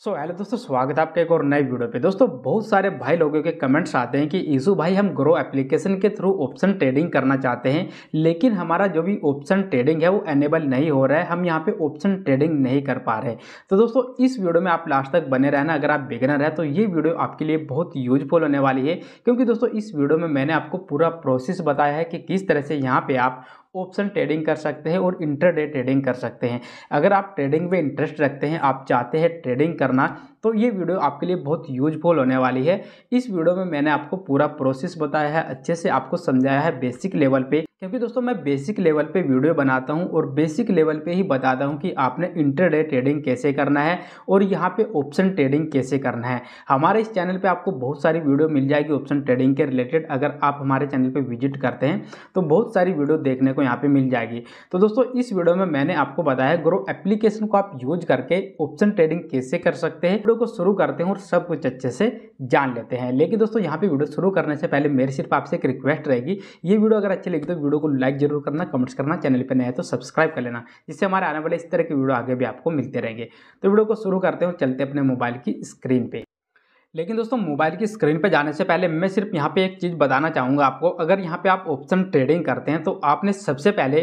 सो so, hello दोस्तों स्वागत है आपके एक और नए वीडियो पे। दोस्तों बहुत सारे भाई लोगों के कमेंट्स आते हैं कि ईशू भाई हम ग्रो एप्लीकेशन के थ्रू ऑप्शन ट्रेडिंग करना चाहते हैं लेकिन हमारा जो भी ऑप्शन ट्रेडिंग है वो एनेबल नहीं हो रहा है। हम यहाँ पे ऑप्शन ट्रेडिंग नहीं कर पा रहे तो दोस्तों इस वीडियो में आप लास्ट तक बने रहना अगर आप बिगनर है तो ये वीडियो आपके लिए बहुत यूजफुल होने वाली है। क्योंकि दोस्तों इस वीडियो में मैंने आपको पूरा प्रोसेस बताया है कि किस तरह से यहाँ पर आप ऑप्शन ट्रेडिंग कर सकते हैं और इंटरडे ट्रेडिंग कर सकते हैं। अगर आप ट्रेडिंग में इंटरेस्ट रखते हैं, आप चाहते हैं ट्रेडिंग करना तो ये वीडियो आपके लिए बहुत यूजफुल होने वाली है। इस वीडियो में मैंने आपको पूरा प्रोसेस बताया है, अच्छे से आपको समझाया है बेसिक लेवल पे क्योंकि दोस्तों मैं बेसिक लेवल पे वीडियो बनाता हूँ और बेसिक लेवल पे ही बताता हूँ कि आपने इंटरडे ट्रेडिंग कैसे करना है और यहाँ पे ऑप्शन ट्रेडिंग कैसे करना है। हमारे इस चैनल पे आपको बहुत सारी वीडियो मिल जाएगी ऑप्शन ट्रेडिंग के रिलेटेड अगर आप हमारे चैनल पर विज़िट करते हैं तो बहुत सारी वीडियो देखने को यहाँ पर मिल जाएगी। तो दोस्तों, इस वीडियो में मैंने आपको बताया ग्रो एप्लीकेशन को आप यूज़ करके ऑप्शन ट्रेडिंग कैसे कर सकते हैं। वीडियो को शुरू करते हैं और सब कुछ अच्छे से जान लेते हैं। लेकिन दोस्तों, यहाँ पर वीडियो शुरू करने से पहले मेरी सिर्फ़ आपसे एक रिक्वेस्ट रहेगी। ये वीडियो अगर अच्छी लगी तो वीडियो को लाइक ज़रूर करना, कमेंट्स करना, चैनल पर नया तो सब्सक्राइब कर लेना, जिससे हमारे आने वाले इस तरह के वीडियो आगे भी आपको मिलते रहेंगे। तो वीडियो को शुरू करते हैं चलते अपने मोबाइल की स्क्रीन पर लेकिन दोस्तों, मोबाइल की स्क्रीन पर जाने से पहले मैं सिर्फ़ यहाँ पे एक चीज़ बताना चाहूँगा आपको। अगर यहाँ पे आप ऑप्शन ट्रेडिंग करते हैं तो आपने सबसे पहले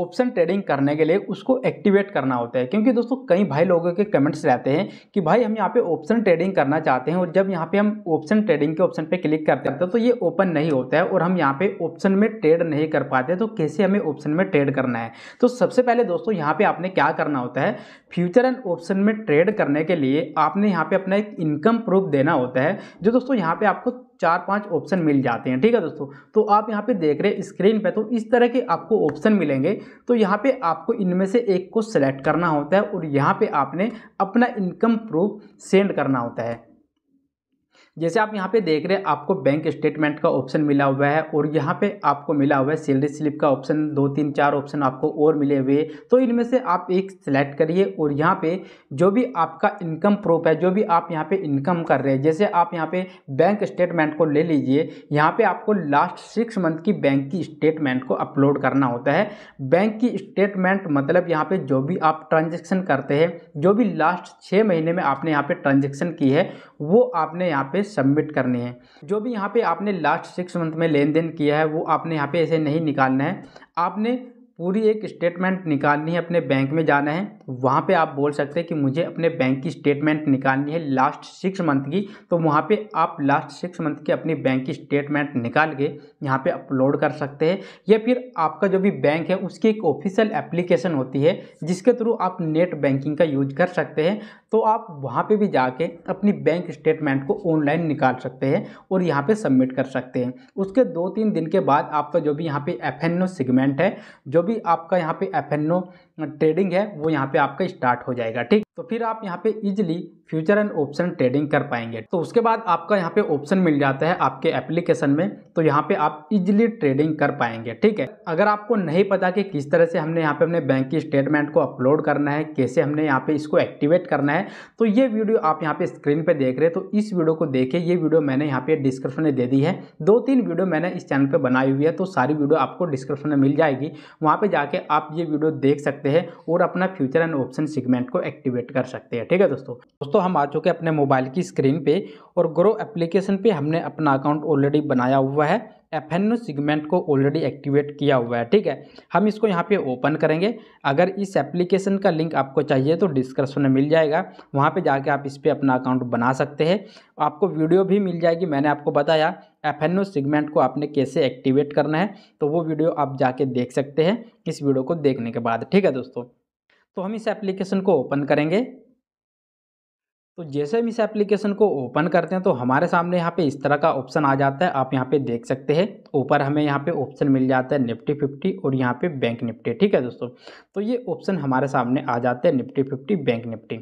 ऑप्शन ट्रेडिंग करने के लिए उसको एक्टिवेट करना होता है। क्योंकि दोस्तों, कई भाई लोगों के कमेंट्स रहते हैं कि भाई, हम यहाँ पे ऑप्शन ट्रेडिंग करना चाहते हैं और जब यहाँ पे हम ऑप्शन ट्रेडिंग के ऑप्शन पे क्लिक करते हैं तो ये ओपन नहीं होता है और हम यहाँ पे ऑप्शन में ट्रेड नहीं कर पाते तो कैसे हमें ऑप्शन में ट्रेड करना है? तो सबसे पहले दोस्तों, यहाँ पे आपने क्या करना होता है? फ्यूचर एंड ऑप्शन में ट्रेड करने के लिए आपने यहाँ पे अपना एक इनकम प्रूफ देना होता है, जो दोस्तों यहाँ पे आपको चार पाँच ऑप्शन मिल जाते हैं। ठीक है दोस्तों? तो आप यहाँ पे देख रहे हैं स्क्रीन पे तो इस तरह के आपको ऑप्शन मिलेंगे। तो यहाँ पे आपको इनमें से एक को सिलेक्ट करना होता है और यहाँ पे आपने अपना इनकम प्रूफ सेंड करना होता है। जैसे आप यहाँ पे देख रहे हैं, आपको बैंक स्टेटमेंट का ऑप्शन मिला हुआ है और यहाँ पे आपको मिला हुआ है सैलरी स्लिप का ऑप्शन दो, तीन, चार ऑप्शन आपको और मिले हुए तो इनमें से आप एक सिलेक्ट करिए और यहाँ पे जो भी आपका इनकम प्रूफ है, जो भी आप यहाँ पे इनकम कर रहे हैं, जैसे आप यहाँ पे बैंक स्टेटमेंट को ले लीजिए, यहाँ पे आपको लास्ट सिक्स मंथ की बैंक की स्टेटमेंट को अपलोड करना होता है। बैंक की स्टेटमेंट मतलब यहाँ पे जो भी आप ट्रांजेक्शन करते हैं, जो भी लास्ट छः महीने में आपने यहाँ पे ट्रांजेक्शन की है, वो आपने यहाँ पे सबमिट करनी है। जो भी यहाँ पे आपने लास्ट सिक्स मंथ में लेन देन किया है, वो आपने यहाँ पे ऐसे नहीं निकालना है। आपने पूरी एक स्टेटमेंट निकालनी है, अपने बैंक में जाना है। वहाँ पे आप बोल सकते हैं कि मुझे अपने बैंक की स्टेटमेंट निकालनी है लास्ट सिक्स मंथ की। तो वहाँ पे आप लास्ट सिक्स मंथ की अपनी बैंक की स्टेटमेंट निकाल के यहाँ पे अपलोड कर सकते हैं। या फिर आपका जो भी बैंक है, उसकी एक ऑफिशियल एप्लीकेशन होती है, जिसके थ्रू आप नेट बैंकिंग का यूज़ कर सकते हैं। तो आप वहाँ पर भी जाके अपनी बैंक स्टेटमेंट को ऑनलाइन निकाल सकते हैं और यहाँ पर सबमिट कर सकते हैं। उसके दो तीन दिन के बाद आपका जो भी यहाँ पर एफ़ सेगमेंट है, जो भी आपका यहाँ पर एफ़ ट्रेडिंग है, वो यहाँ आपका स्टार्ट हो जाएगा ठीक? तो फिर आप यहाँ पे easily future and option trading कर पाएँगे। तो उसके बाद आपका यहाँ पे ऑप्शन मिल जाता है आपके एप्लीकेशन में तो यहाँ पे आप इजिली ट्रेडिंग कर पाएँगे, ठीक है? अगर आपको नहीं पता कि किस तरह से हमने यहाँ पे अपने बैंक की स्टेटमेंट को अपलोड करना है, कैसे हमने यहाँ पे इसको एक्टिवेट करना है तो ये वीडियो आप यहाँ पे स्क्रीन पर देख रहे हैं तो इस वीडियो को देखिए ये वीडियो मैंने यहाँ पे डिस्क्रिप्शन में दे दी है। दो तीन वीडियो मैंने इस चैनल पर बनाई हुई है तो सारी वीडियो आपको डिस्क्रिप्शन में मिल जाएगी। वहाँ पर जाके आप ये वीडियो देख सकते हैं और अपना फ्यूचर एंड ऑप्शन सिगमेंट को एक्टिवेट कर सकते हैं। ठीक है दोस्तों? दोस्तों, हम आ चुके हैं अपने मोबाइल की स्क्रीन पे और ग्रो एप्लीकेशन पे हमने अपना अकाउंट ऑलरेडी बनाया हुआ है। एफ़ एन सिगमेंट को ऑलरेडी एक्टिवेट किया हुआ है। ठीक है? हम इसको यहाँ पे ओपन करेंगे। अगर इस एप्लीकेशन का लिंक आपको चाहिए तो डिस्क्रिप्शन में मिल जाएगा। वहाँ पे जाके आप इस पर अपना अकाउंट बना सकते हैं। आपको वीडियो भी मिल जाएगी, मैंने आपको बताया। एफ़ एन सिगमेंट को आपने कैसे एक्टिवेट करना है तो वो वीडियो आप जाके देख सकते हैं इस वीडियो को देखने के बाद। ठीक है दोस्तों? तो हम इस एप्लीकेशन को ओपन करेंगे। तो जैसे हम इस एप्लीकेशन को ओपन करते हैं तो हमारे सामने यहाँ पे इस तरह का ऑप्शन आ जाता है। आप यहाँ पे देख सकते हैं, ऊपर हमें यहाँ पे ऑप्शन मिल जाता है निफ्टी फिफ्टी और यहाँ पे बैंक निफ्टी ठीक है दोस्तों? तो ये ऑप्शन हमारे सामने आ जाते हैं निफ्टी फिफ्टी बैंक निफ्टी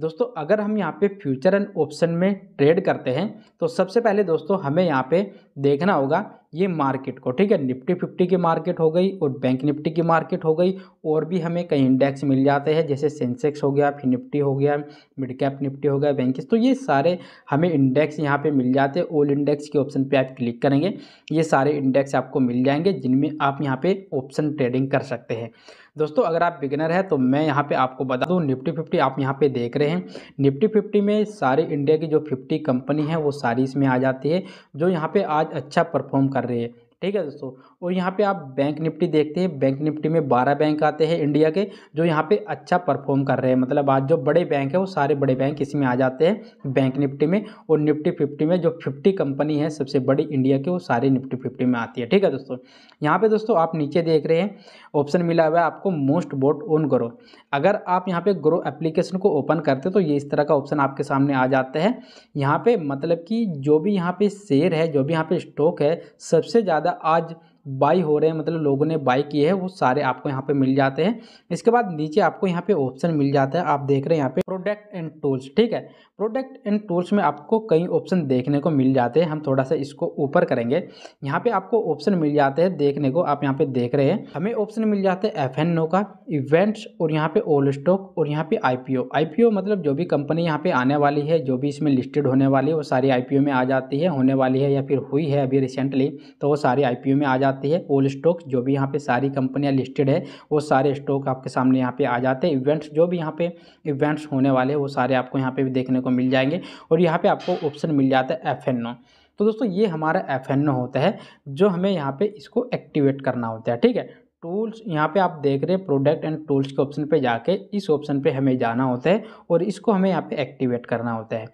दोस्तों, अगर हम यहाँ पे फ्यूचर एंड ऑप्शन में ट्रेड करते हैं तो सबसे पहले दोस्तों हमें यहाँ पे देखना होगा ये मार्केट को, ठीक है? निफ्टी फिफ्टी की मार्केट हो गई और बैंक निफ्टी की मार्केट हो गई और भी हमें कई इंडेक्स मिल जाते हैं, जैसे सेंसेक्स हो गया, फिर निफ्टी हो गया, मिड कैप निफ्टी हो गया बैंकिस तो ये सारे हमें इंडेक्स यहाँ पे मिल जाते हैं। ओल इंडेक्स के ऑप्शन पे आप क्लिक करेंगे, ये सारे इंडेक्स आपको मिल जाएँगे, जिनमें आप यहाँ पर ऑप्शन ट्रेडिंग कर सकते हैं। दोस्तों, अगर आप बिगिनर है तो मैं यहाँ पे आपको बता दूँ, निफ्टी फिफ्टी आप यहाँ पे देख रहे हैं। निफ्टी फिफ्टी में सारी इंडिया की जो फिफ्टी कंपनी है, वो सारी इसमें आ जाती है, जो यहाँ पे आज अच्छा परफॉर्म कर रही है। ठीक है दोस्तों और यहाँ पे आप बैंक निफ्टी देखते हैं। बैंक निफ्टी में बारह बैंक आते हैं इंडिया के, जो यहाँ पे अच्छा परफॉर्म कर रहे हैं। मतलब आज जो बड़े बैंक है, वो सारे बड़े बैंक इसमें आ जाते हैं बैंक निफ्टी में। और निफ्टी फिफ्टी में जो फिफ्टी कंपनी है, सबसे बड़ी इंडिया के, वो सारी निफ्टी फिफ्टी में आती है। ठीक है दोस्तों? यहाँ पर दोस्तों आप नीचे देख रहे हैं ऑप्शन मिला हुआ है आपको मोस्ट बोट ओन ग्रो अगर आप यहाँ पर ग्रो एप्लीकेशन को ओपन करते तो ये इस तरह का ऑप्शन आपके सामने आ जाता है। यहाँ पर मतलब कि जो भी यहाँ पर शेयर है, जो भी यहाँ पर स्टॉक है, सबसे ज़्यादा आज बाई हो रहे हैं मतलब लोगों ने बाई किए हैं, वो सारे आपको यहाँ पे मिल जाते हैं। इसके बाद नीचे आपको यहाँ पे ऑप्शन मिल जाता है, आप देख रहे हैं यहाँ पे प्रोडक्ट एंड टूल्स, ठीक है? प्रोडक्ट एंड टूल्स में आपको कई ऑप्शन देखने को मिल जाते हैं, हम थोड़ा सा इसको ऊपर करेंगे। यहाँ पे आपको ऑप्शन मिल जाते हैं देखने को, आप यहाँ पे देख रहे हैं। हमें ऑप्शन मिल जाते हैं एफ़ एन का, इवेंट्स और यहाँ पे ओल्ड स्टॉक और यहाँ पे आईपीओ आईपीओ मतलब जो भी कंपनी यहाँ पे आने वाली है, जो भी इसमें लिस्टेड होने वाली है, वो सारी आईपीओ में आ जाती है, होने वाली है या फिर हुई है अभी रिसेंटली तो वो सारी आईपीओ में आ जाती है ओल्ड स्टॉक, जो भी यहाँ पे सारी कंपनियाँ लिस्टेड है, वो सारे स्टॉक आपके सामने यहाँ पे आ जाते हैं। इवेंट्स जो भी यहाँ पे इवेंट्स होने वाले हैं, वो सारे आपको यहाँ पे भी देखने को मिल जाएँगे और यहाँ पे आपको ऑप्शन मिल जाता है एफ़ एन ओ तो दोस्तों, ये हमारा एफ़ एन ओ होता है, जो हमें यहाँ पे इसको एक्टिवेट करना होता है, ठीक है? टूल्स यहाँ पे आप देख रहे हैं प्रोडक्ट एंड टूल्स के ऑप्शन पे जाके इस ऑप्शन पे हमें जाना होता है और इसको हमें यहाँ पे एक्टिवेट करना होता है।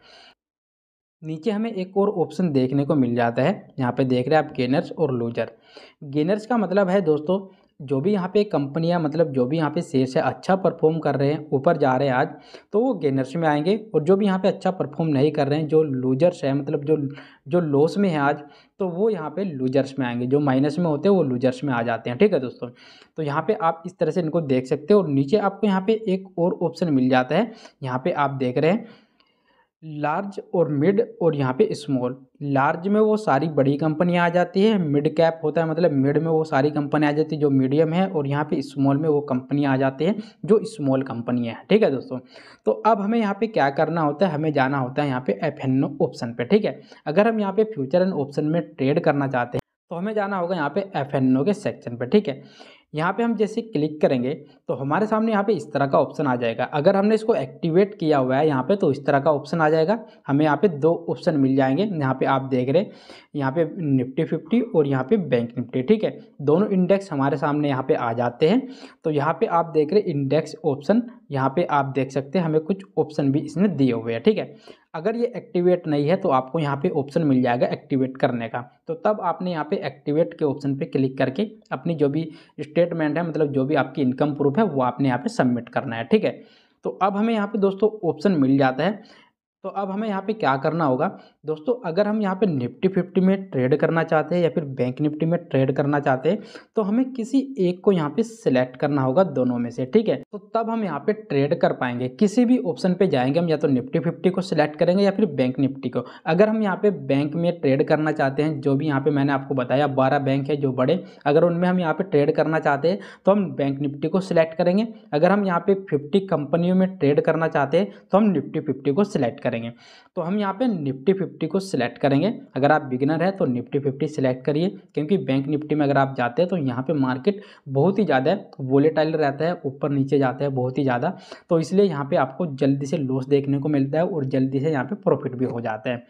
नीचे हमें एक और ऑप्शन देखने को मिल जाता है। यहाँ पे देख रहे हैं आप गेनर्स और लूजर गेनर्स का मतलब है दोस्तों, जो भी यहाँ पे कंपनियाँ मतलब जो भी यहाँ पे शेयर से अच्छा परफॉर्म कर रहे हैं, ऊपर जा रहे हैं आज तो वो गेनर्स में आएँगे। और जो भी यहाँ पे अच्छा परफॉर्म नहीं कर रहे हैं, जो लूजर्स है मतलब जो जो लॉस में है आज तो वो यहाँ पे लूजर्स में आएँगे। जो माइनस में होते हैं, वो लूजर्स में आ जाते हैं। ठीक है दोस्तों? तो यहाँ पे आप इस तरह से इनको देख सकते हो। और नीचे आपको यहाँ पे एक और ऑप्शन मिल जाता है। यहाँ पे आप देख रहे हैं लार्ज और मिड और यहाँ पे स्मॉल लार्ज में वो सारी बड़ी कंपनियाँ आ जाती है मिड कैप होता है मतलब मिड में वो सारी कंपनी आ जाती है जो मीडियम है और यहाँ पे स्मॉल में वो कंपनियाँ आ जाती हैं जो स्मॉल कंपनियाँ हैं। ठीक है दोस्तों? तो अब हमें यहाँ पे क्या करना होता है, हमें जाना होता है यहाँ पे एफ़ ऑप्शन पे। ठीक है? अगर हम यहाँ पे फ्यूचर एंड ऑप्शन में ट्रेड करना चाहते हैं तो हमें जाना होगा यहाँ पे एफ़ के सेक्शन पर ठीक है? यहाँ पे हम जैसे क्लिक करेंगे तो हमारे सामने यहाँ पे इस तरह का ऑप्शन आ जाएगा। अगर हमने इसको एक्टिवेट किया हुआ है यहाँ पे तो इस तरह का ऑप्शन आ जाएगा। हमें यहाँ पे दो ऑप्शन मिल जाएँगे। यहाँ पे आप देख रहे हैं, यहाँ पे निफ्टी फिफ्टी और यहाँ पे बैंक निफ्टी, ठीक है? दोनों इंडेक्स हमारे सामने यहाँ पे आ जाते हैं। तो यहाँ पर आप देख रहे इंडेक्स ऑप्शन, यहाँ पे आप देख सकते हैं, हमें कुछ ऑप्शन भी इसने दिए हुए हैं, ठीक है? अगर ये एक्टिवेट नहीं है तो आपको यहाँ पे ऑप्शन मिल जाएगा एक्टिवेट करने का। तो तब आपने यहाँ पे एक्टिवेट के ऑप्शन पे क्लिक करके अपनी जो भी स्टेटमेंट है मतलब जो भी आपकी इनकम प्रूफ है, वो आपने यहाँ पे सबमिट करना है, ठीक है? तो अब हमें यहाँ पे दोस्तों ऑप्शन मिल जाता है। तो अब हमें यहाँ पे क्या करना होगा? दोस्तों, अगर हम यहाँ पे निफ्टी फिफ्टी में ट्रेड करना चाहते हैं या फिर बैंक निफ्टी में ट्रेड करना चाहते हैं तो हमें किसी एक को यहाँ पे सिलेक्ट करना होगा दोनों में से, ठीक है? तो तब हम यहाँ पे ट्रेड कर पाएँगे। किसी भी ऑप्शन पे जाएँगे हम, या तो निफ्टी फिफ्टी को सिलेक्ट करेंगे या फिर बैंक निफ्टी को। अगर हम यहाँ पे बैंक में ट्रेड करना चाहते हैं, जो भी यहाँ पे मैंने आपको बताया, बारह बैंक है जो बड़े, अगर उनमें हम यहाँ पे ट्रेड करना चाहते हैं तो हम बैंक निफ्टी को सिलेक्ट करेंगे। अगर हम यहाँ पे फिफ्टी कंपनियों में ट्रेड करना चाहते हैं तो हम निफ्टी फिफ्टी को सिलेक्ट करेंगे। तो हम यहाँ पे निफ्टी फिफ्टी को सिलेक्ट करेंगे। अगर आप बिगिनर है तो निफ्टी फिफ्टी सिलेक्ट करिए, क्योंकि बैंक निफ्टी में अगर आप जाते हैं तो यहाँ पे मार्केट बहुत ही ज़्यादा वोलेटाइल रहता है, ऊपर नीचे जाता है बहुत ही ज़्यादा। तो इसलिए यहाँ पर आपको जल्दी से लॉस देखने को मिलता है और जल्दी से यहाँ पर प्रॉफिट भी हो जाता है।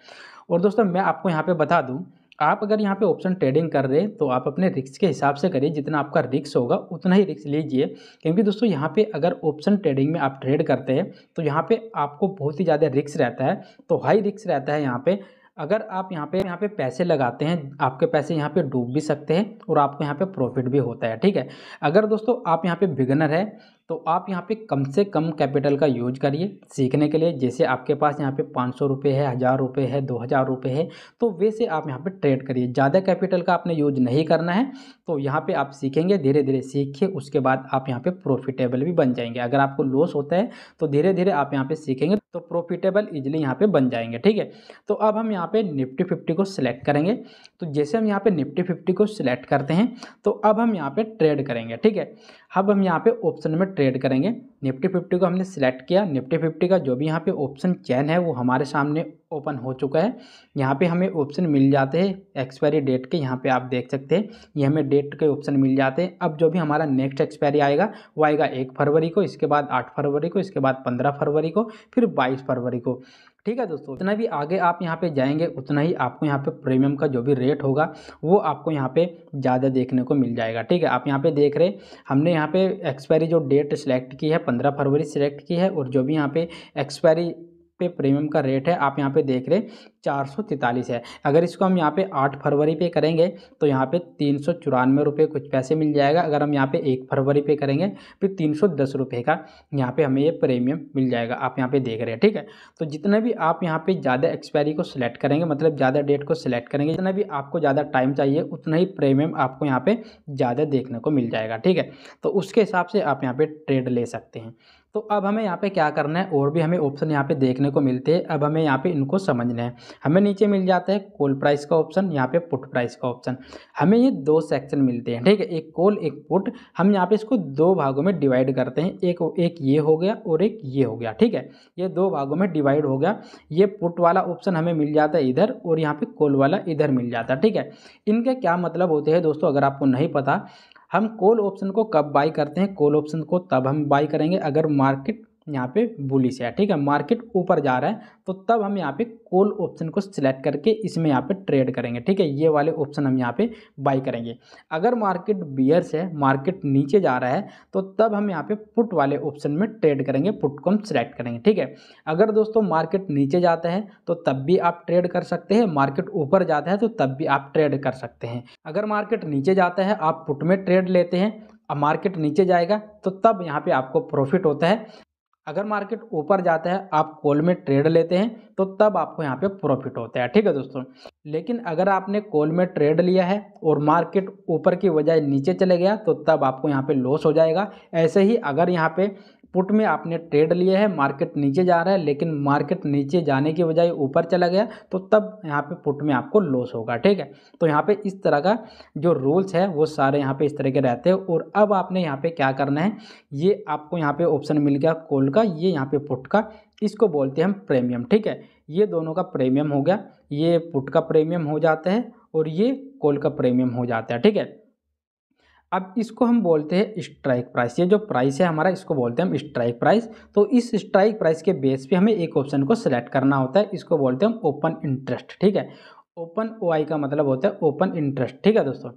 और दोस्तों, मैं आपको यहाँ पर बता दूँ आप अगर यहाँ पे ऑप्शन ट्रेडिंग कर रहे हैं तो आप अपने रिक्स के हिसाब से करिए, जितना आपका रिक्स होगा, उतना ही रिक्स लीजिए। क्योंकि दोस्तों, यहाँ पे अगर ऑप्शन ट्रेडिंग में आप ट्रेड करते हैं तो यहाँ पे आपको बहुत ही ज़्यादा रिक्स रहता है। तो हाई रिक्स रहता है यहाँ पे। अगर आप यहाँ पे यहाँ पे पैसे लगाते हैं, आपके पैसे यहाँ पे डूब भी सकते हैं, और आपको यहाँ पे प्रॉफिट भी होता है, ठीक है? अगर दोस्तों, आप यहाँ पे बिगनर है तो आप यहाँ पे कम से कम कैपिटल का यूज़ करिए सीखने के लिए जैसे आपके पास यहाँ पे पाँच सौ रुपये है हज़ार रुपये है दो हज़ार रुपये है तो वैसे आप यहाँ पे ट्रेड करिए ज़्यादा कैपिटल का आपने यूज़ नहीं करना है तो यहाँ पे आप सीखेंगे धीरे धीरे सीखिए उसके बाद आप यहाँ पे प्रॉफिटेबल भी बन जाएँगे अगर आपको लॉस होता है तो धीरे धीरे आप यहाँ पर सीखेंगे तो प्रॉफिटेबल इजिली यहाँ पर बन जाएँगे ठीक है तो अब हम यहाँ पर निफ्टी फिफ्टी को सिलेक्ट करेंगे तो जैसे हम यहाँ पर निफ्टी फिफ्टी को सिलेक्ट करते हैं तो अब हम यहाँ पर ट्रेड करेंगे ठीक है अब हम यहाँ पे ऑप्शन में ट्रेड करेंगे। निफ्टी फिफ्टी को हमने सिलेक्ट किया। निफ्टी फिफ्टी का जो भी यहाँ पे ऑप्शन चैन है, वो हमारे सामने ओपन हो चुका है। यहाँ पे हमें ऑप्शन मिल जाते हैं एक्सपायरी डेट के। यहाँ पे आप देख सकते हैं, ये हमें डेट के ऑप्शन मिल जाते हैं। अब जो भी हमारा नेक्स्ट एक्सपायरी आएगा, वो आएगा एक फरवरी को, इसके बाद आठ फरवरी को, इसके बाद पंद्रह फरवरी को, फिर बाईस फरवरी को। ठीक है दोस्तों, जितना भी आगे आप यहाँ पे जाएँगे, उतना ही आपको यहाँ पे प्रीमियम का जो भी रेट होगा, वो आपको यहाँ पे ज़्यादा देखने को मिल जाएगा। ठीक है, आप यहाँ पे देख रहे हमने यहाँ पे एक्सपायरी जो डेट सिलेक्ट की है, पंद्रह फरवरी सिलेक्ट की है, और जो भी यहाँ पे एक्सपायरी पे प्रीमियम का रेट है, आप यहाँ पे देख रहे चार सौ तैंतालीस है। अगर इसको हम यहाँ पे आठ फरवरी पे करेंगे तो यहाँ पे तीन सौ चौरानवे रुपये कुछ पैसे मिल जाएगा। अगर हम यहाँ पे एक फरवरी पे करेंगे फिर तीन सौ दस रुपये का यहाँ पे हमें ये प्रीमियम मिल जाएगा। आप यहाँ पे देख रहे हैं, ठीक है? तो जितना भी आप यहाँ पे ज़्यादा एक्सपायरी को सिलेक्ट करेंगे मतलब ज़्यादा डेट को सिलेक्ट करेंगे, जितना भी आपको ज़्यादा टाइम चाहिए, उतना ही प्रीमियम आपको यहाँ पर ज़्यादा देखने को मिल जाएगा, ठीक है? तो उसके हिसाब से आप यहाँ पर ट्रेड ले सकते हैं। तो अब हमें यहाँ पे क्या करना है? और भी हमें ऑप्शन यहाँ पे देखने को मिलते हैं। अब हमें यहाँ पे इनको समझना है। हमें नीचे मिल जाता है कॉल प्राइस का ऑप्शन यहाँ पे पुट प्राइस का ऑप्शन हमें ये दो सेक्शन मिलते हैं, ठीक है? एक कॉल एक पुट हम यहाँ पे इसको दो भागों में डिवाइड करते हैं। एक एक ये हो गया और एक ये हो गया, ठीक है? ये दो भागों में डिवाइड हो गया। ये पुट वाला ऑप्शन हमें मिल जाता है इधर और यहाँ पर कॉल वाला इधर मिल जाता है, ठीक है? इनके क्या मतलब होते हैं दोस्तों? अगर आपको नहीं पता हम कॉल ऑप्शन को कब बाई करते हैं? कॉल ऑप्शन को तब हम बाई करेंगे। अगर मार्केट यहाँ पे बुलिश है, ठीक है? मार्केट ऊपर जा रहा है तो तब हम यहाँ पे कॉल ऑप्शन को सिलेक्ट करके इसमें यहाँ पे ट्रेड करेंगे, ठीक है? ये वाले ऑप्शन हम यहाँ पे बाई करेंगे। अगर मार्केट बियर्स है मार्केट नीचे जा रहा है तो तब हम यहाँ पे पुट वाले ऑप्शन में ट्रेड करेंगे पुट को हम सिलेक्ट करेंगे, ठीक है? अगर दोस्तों मार्केट नीचे जाता है तो तब भी आप ट्रेड कर सकते हैं मार्केट ऊपर जाता है तो तब भी आप ट्रेड कर सकते हैं। अगर मार्केट नीचे जाता है, आप पुट में ट्रेड लेते हैं, अब मार्केट नीचे जाएगा तो तब यहाँ पे आपको प्रॉफिट होता है। अगर मार्केट ऊपर जाता है, आप कॉल में ट्रेड लेते हैं तो तब आपको यहाँ पे प्रॉफिट होता है, ठीक है दोस्तों? लेकिन अगर आपने कॉल में ट्रेड लिया है और मार्केट ऊपर की वजह नीचे चले गया तो तब आपको यहाँ पे लॉस हो जाएगा। ऐसे ही अगर यहाँ पे पुट में आपने ट्रेड लिए है, मार्केट नीचे जा रहा है, लेकिन मार्केट नीचे जाने की बजाय ऊपर चला गया तो तब यहाँ पे पुट में आपको लॉस होगा, ठीक है? तो यहाँ पे इस तरह का जो रूल्स है, वो सारे यहाँ पे इस तरह के रहते हैं, और अब आपने यहाँ पे क्या करना है, ये आपको यहाँ पे ऑप्शन मिल गया कॉल का, ये यहाँ पे पुट का, इसको बोलते हैं हम प्रीमियम ठीक है? ये दोनों का प्रीमियम हो गया, ये पुट का प्रीमियम हो जाता है, और ये कॉल का प्रीमियम हो जाता है, ठीक है? अब इसको हम बोलते हैं स्ट्राइक प्राइस ये जो प्राइस है हमारा, इसको बोलते हैं हम स्ट्राइक प्राइस तो इस स्ट्राइक प्राइस के बेस पे हमें एक ऑप्शन को सिलेक्ट करना होता है। इसको बोलते हैं हम ओपन इंटरेस्ट ठीक है? ओपन ओ आई का मतलब होता है ओपन इंटरेस्ट ठीक है दोस्तों?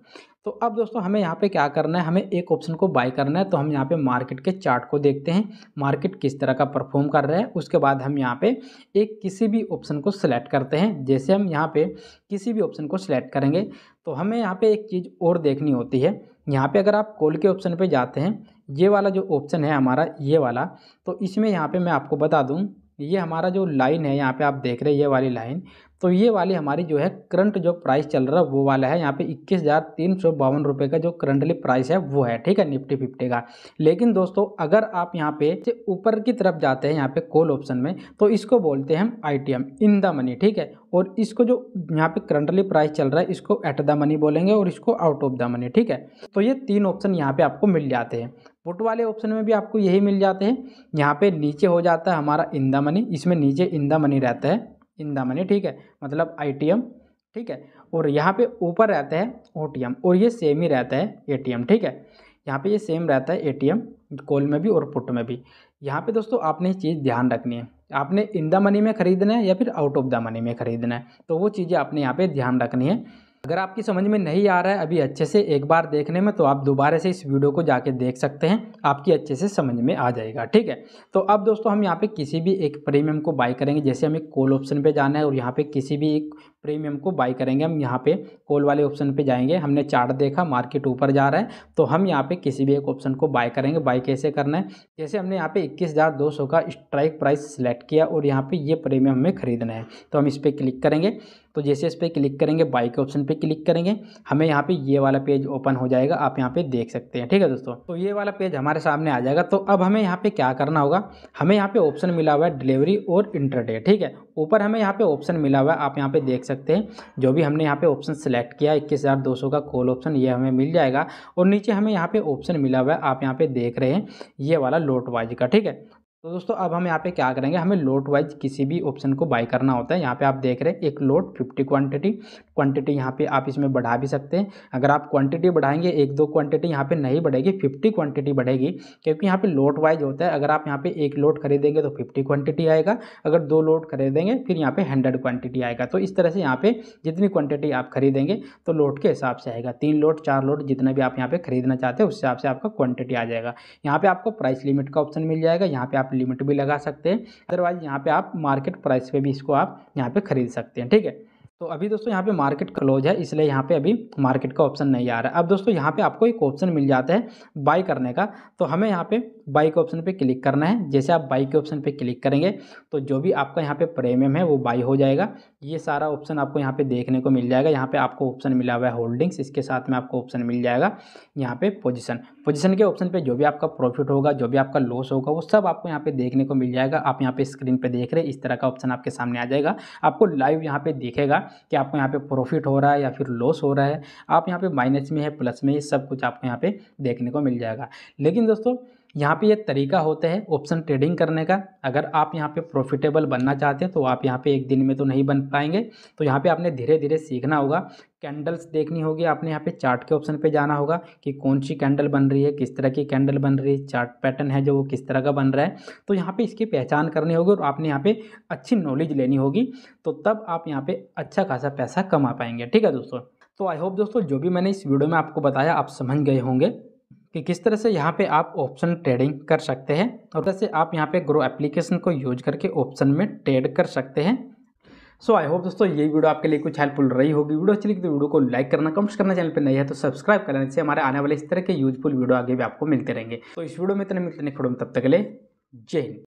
तो अब दोस्तों हमें यहाँ पे क्या करना है? हमें एक ऑप्शन को बाय करना है। तो हम यहाँ पे मार्केट के चार्ट को देखते हैं। मार्केट किस तरह का परफॉर्म कर रहा है? उसके बाद हम यहाँ पे एक किसी भी ऑप्शन को सिलेक्ट करते हैं। जैसे हम यहाँ पे किसी भी ऑप्शन को सिलेक्ट करेंगे। तो हमें यहाँ पे एक चीज़ और देखनी होती है। यहाँ पे अगर आप कॉल के ऑप्शन पे जाते हैं, ये वाला जो ऑप्शन है हमारा, ये वाला तो इसमें यहाँ पे मैं आपको बता दूँ ये हमारा जो लाइन है, यहाँ पे आप देख रहे हैं ये वाली लाइन तो ये वाली हमारी जो है करंट जो प्राइस चल रहा है, वो वाला है, यहाँ पे इक्कीस हज़ार तीन सौ बावन रुपये का जो करंटली प्राइस है, वो है, ठीक है, निफ्टी फिफ्टी का। लेकिन दोस्तों, अगर आप यहाँ पे ऊपर की तरफ़ जाते हैं, यहाँ पे कॉल ऑप्शन में तो इसको बोलते हैं हम आई इन द मनी ठीक है? और इसको जो यहाँ पे करंटली प्राइस चल रहा है, इसको एट द मनी बोलेंगे और इसको आउट ऑफ़ द मनी ठीक है? तो ये तीन ऑप्शन यहाँ पे आपको मिल जाते हैं। पुट वाले ऑप्शन में भी आपको यही मिल जाते हैं। यहाँ पे नीचे हो जाता है हमारा इंदा मनी इसमें नीचे इंदा मनी रहता है। इंदा मनी ठीक है? मतलब आईटीएम ठीक है? और यहाँ पे ऊपर रहता है ओटीएम और ये सेम ही रहता है एटीएम ठीक है? यहाँ पे ये सेम रहता है एटीएम कॉल में भी और पुट में भी। यहाँ पे दोस्तों आपने चीज़ ध्यान रखनी है। आपने इन द मनी में ख़रीदना है या फिर आउट ऑफ़ द मनी में ख़रीदना है? तो वो चीज़ें आपने यहाँ पे ध्यान रखनी है। अगर आपकी समझ में नहीं आ रहा है अभी अच्छे से एक बार देखने में तो आप दोबारा से इस वीडियो को जाके देख सकते हैं। आपकी अच्छे से समझ में आ जाएगा, ठीक है? तो अब दोस्तों हम यहाँ पे किसी भी एक प्रीमियम को बाय करेंगे। जैसे हमें कॉल ऑप्शन पे जाना है और यहाँ पे किसी भी एक प्रीमियम को बाई करेंगे। हम यहाँ पे कॉल वाले ऑप्शन पे जाएँगे। हमने चार्ट देखा मार्केट ऊपर जा रहा है। तो हम यहाँ पे किसी भी एक ऑप्शन को बाय करेंगे। बाई कैसे करना है? जैसे हमने यहाँ पे इक्कीस हज़ार दो सौ का स्ट्राइक प्राइस सेलेक्ट किया और यहाँ पे ये प्रीमियम हमें खरीदना है। तो हम इस पर क्लिक करेंगे। तो जैसे इस पर क्लिक करेंगे बाई के ऑप्शन पर क्लिक करेंगे। हमें यहाँ पे ये वाला पेज ओपन हो जाएगा। आप यहाँ पे देख सकते हैं। ठीक है दोस्तों? तो ये वाला पेज हमारे सामने आ जाएगा। तो अब हमें यहाँ पे क्या करना होगा? हमें यहाँ पे ऑप्शन मिला हुआ है डिलीवरी और इंटरडे ठीक है? ऊपर हमें यहाँ पे ऑप्शन मिला हुआ है, आप यहाँ पे देख सकते हैं। जो भी हमने यहाँ पे ऑप्शन सेलेक्ट किया, इक्कीस हज़ार दो सौ का कॉल ऑप्शन ये हमें मिल जाएगा। और नीचे हमें यहाँ पे ऑप्शन मिला हुआ है, आप यहाँ पे देख रहे हैं, ये वाला लोट वाइज का, ठीक है? तो दोस्तों अब हम यहाँ पे क्या करेंगे हमें लोट वाइज किसी भी ऑप्शन को बाय करना होता है यहाँ पे आप देख रहे हैं एक लोट फिफ्टी क्वांटिटी क्वांटिटी यहाँ पे आप इसमें बढ़ा भी सकते हैं अगर आप क्वांटिटी बढ़ाएँगे एक दो क्वांटिटी यहाँ पे नहीं बढ़ेगी फिफ्टी क्वांटिटी बढ़ेगी क्योंकि यहाँ पे लोट वाइज होता है अगर आप यहाँ पे एक लोट खरीदेंगे तो फिफ्टी क्वान्टिटी आएगा अगर दो लोट खरीदेंगे फिर यहाँ पे हंड्रेड क्वान्टिटी आएगा तो इस तरह से यहाँ पे जितनी क्वान्टिटी आप खरीदेंगे तो लोट के हिसाब से आएगा तीन लोट चार लोट जितना भी आप यहाँ पे खरीदना चाहते हैं उस हिसाब से आपका क्वान्टिटी आ जाएगा यहाँ पे आपको प्राइस लिमिट का ऑप्शन मिल जाएगा यहाँ पे आप लिमिट भी लगा सकते हैं। अदरवाइज़ यहाँ पे आप मार्केट प्राइस पे भी इसको आप यहाँ पे खरीद सकते हैं, ठीक है? तो अभी दोस्तों, यहाँ पे मार्केट क्लोज है, इसलिए यहाँ पे अभी मार्केट का ऑप्शन नहीं आ रहा। है अब दोस्तों, यहाँ पे आपको एक ऑप्शन मिल जाता है बाय करने का। तो हमें यहाँ पे बाई के ऑप्शन पे क्लिक करना है जैसे आप बाई के ऑप्शन पे क्लिक करेंगे तो जो भी आपका यहाँ पे प्रीमियम है वो बाई हो जाएगा ये सारा ऑप्शन आपको यहाँ पे देखने को मिल जाएगा यहाँ पे आपको ऑप्शन मिला हुआ है होल्डिंग्स इसके साथ में आपको ऑप्शन मिल जाएगा यहाँ पे पोजिशन पोजिशन के ऑप्शन पर जो भी आपका प्रॉफिट होगा जो भी आपका लॉस होगा वो सब आपको यहाँ पे देखने को मिल जाएगा आप यहाँ पे स्क्रीन पर देख रहे इस तरह का ऑप्शन आपके सामने आ जाएगा आपको लाइव यहाँ पे दिखेगा कि आपको यहाँ पे प्रॉफिट हो रहा है या फिर लॉस हो रहा है आप यहाँ पे माइनस में है प्लस में है सब कुछ आपको यहाँ पे देखने को मिल जाएगा लेकिन दोस्तों यहाँ पे एक तरीका होता है ऑप्शन ट्रेडिंग करने का। अगर आप यहाँ पे प्रॉफिटेबल बनना चाहते हैं तो आप यहाँ पे एक दिन में तो नहीं बन पाएँगे। तो यहाँ पे आपने धीरे धीरे सीखना होगा। कैंडल्स देखनी होगी, आपने यहाँ पे चार्ट के ऑप्शन पे जाना होगा कि कौन सी कैंडल बन रही है, किस तरह की कैंडल बन रही है चार्ट पैटर्न है जो वो किस तरह का बन रहा है। तो यहाँ पे इसकी पहचान करनी होगी और आपने यहाँ पे अच्छी नॉलेज लेनी होगी। तो तब आप यहाँ पे अच्छा खासा पैसा कमा पाएँगे। ठीक है दोस्तों? तो आई होप दोस्तों, जो भी मैंने इस वीडियो में आपको बताया, आप समझ गए होंगे। कि किस तरह से यहाँ पे आप ऑप्शन ट्रेडिंग कर सकते हैं और जैसे आप यहाँ पे ग्रो एप्लीकेशन को यूज़ करके ऑप्शन में ट्रेड कर सकते हैं। सो आई होप दोस्तों ये वीडियो आपके लिए कुछ हेल्पफुल रही होगी। वीडियो अच्छी लगी तो वीडियो को लाइक करना कमेंट्स करना चैनल पर नहीं है तो सब्सक्राइब करना। इससे हमारे आने वाले इस तरह के यूजफुल वीडियो आगे भी आपको मिलते रहेंगे। तो इस वीडियो में इतने मिलते नहीं खड़ो तब तक ले जय हिंद।